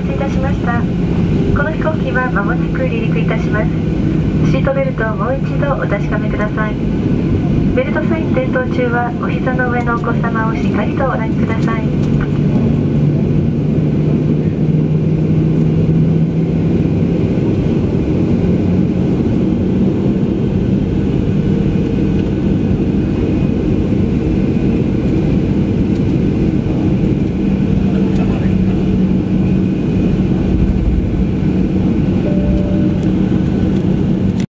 待ちいたしました。この飛行機はまもなく離陸いたします。シートベルトをもう一度お確かめください。ベルトサイン点灯中はお膝の上のお子様をしっかりとお抱きください。